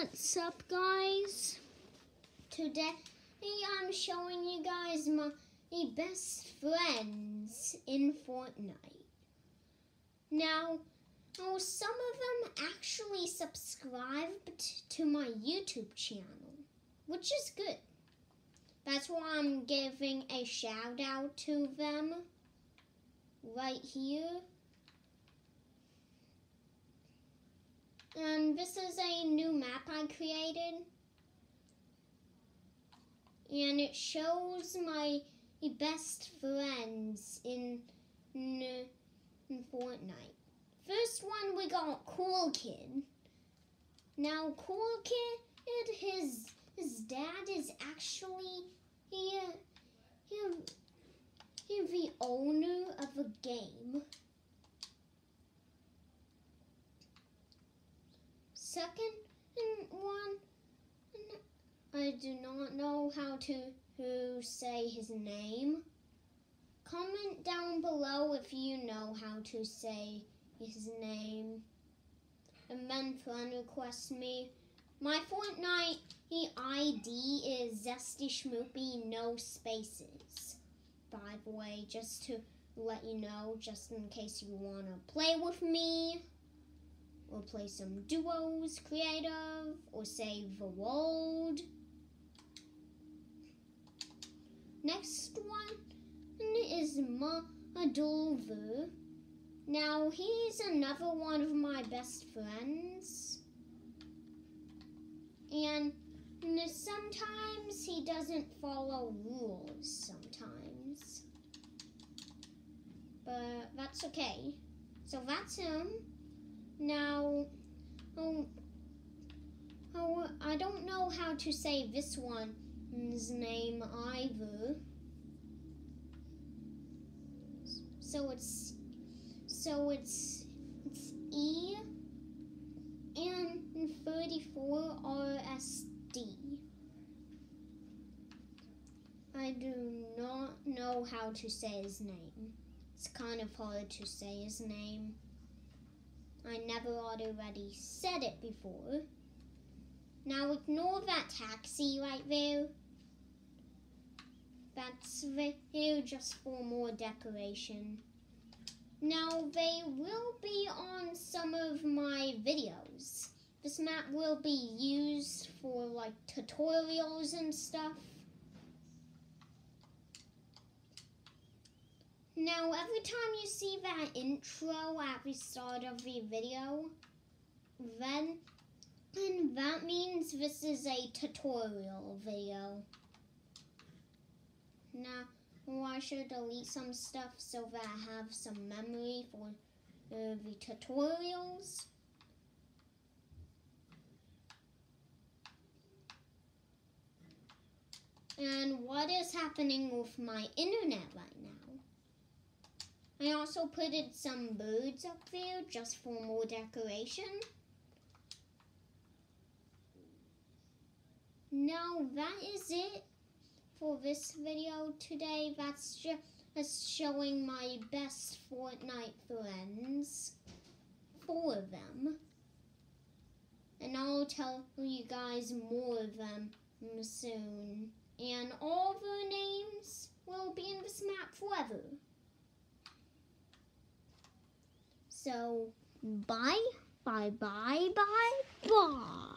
What's up, guys? Today I'm showing you guys my best friends in Fortnite. Now, oh, some of them actually subscribed to my YouTube channel, which is good. That's why I'm giving a shout out to them right here. And this is a map I created. And it shows my best friends in, in, in Fortnite. First one we got Cool Kid. Now Cool Kid, his his dad is actually he he, he the owner of a game. Second one, I do not know how to, to say his name. Comment down below if you know how to say his name. And then friend request me. My Fortnite ID is Zesty Shmoopy, no spaces. By the way, just to let you know, just in case you want to play with me. We'll play some duos, creative, or save the world. Next one is Madulvu. Now, he's another one of my best friends. And sometimes he doesn't follow rules sometimes. But that's okay. So that's him. Now, oh, oh, I don't know how to say this one's name either. So it's, so it's, it's E and 34 RSD. I do not know how to say his name. It's kind of hard to say his name. I never already said it before. Now ignore that taxi right there. That's there just for more decoration. Now they will be on some of my videos. This map will be used for like tutorials and stuff. Now, every time you see that intro at the start of the video, then that means this is a tutorial video. Now, well, I should delete some stuff so that I have some memory for uh, the tutorials. And what is happening with my internet right now? I also put in some birds up there just for more decoration. Now that is it for this video today. That's just showing my best Fortnite friends. Four of them. And I'll tell you guys more of them soon. And all their names will be in this map forever. So, bye, bye, bye, bye, bye.